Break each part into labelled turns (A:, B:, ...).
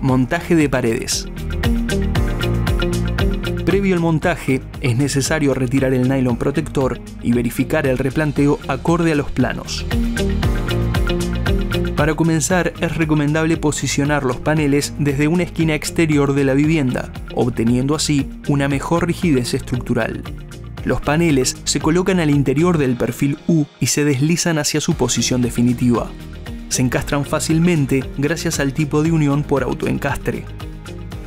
A: Montaje de paredes. Previo al montaje, es necesario retirar el nylon protector y verificar el replanteo acorde a los planos. Para comenzar, es recomendable posicionar los paneles desde una esquina exterior de la vivienda, obteniendo así una mejor rigidez estructural. Los paneles se colocan al interior del perfil U y se deslizan hacia su posición definitiva se encastran fácilmente gracias al tipo de unión por autoencastre.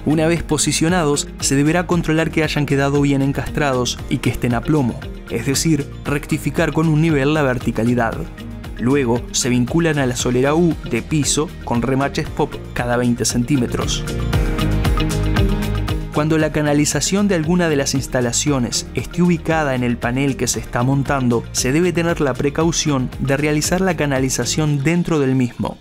A: Una vez posicionados, se deberá controlar que hayan quedado bien encastrados y que estén a plomo, es decir, rectificar con un nivel la verticalidad. Luego se vinculan a la solera U de piso con remaches pop cada 20 centímetros. Cuando la canalización de alguna de las instalaciones esté ubicada en el panel que se está montando, se debe tener la precaución de realizar la canalización dentro del mismo.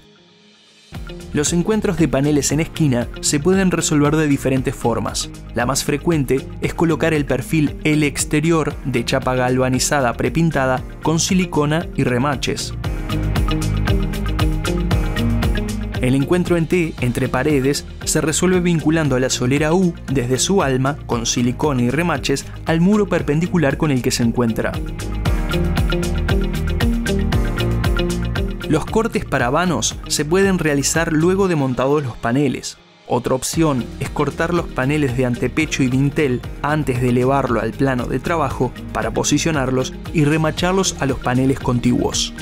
A: Los encuentros de paneles en esquina se pueden resolver de diferentes formas. La más frecuente es colocar el perfil L exterior de chapa galvanizada prepintada con silicona y remaches. El encuentro en T entre paredes se resuelve vinculando a la solera U desde su alma, con silicona y remaches, al muro perpendicular con el que se encuentra. Los cortes para vanos se pueden realizar luego de montados los paneles. Otra opción es cortar los paneles de antepecho y dintel antes de elevarlo al plano de trabajo para posicionarlos y remacharlos a los paneles contiguos.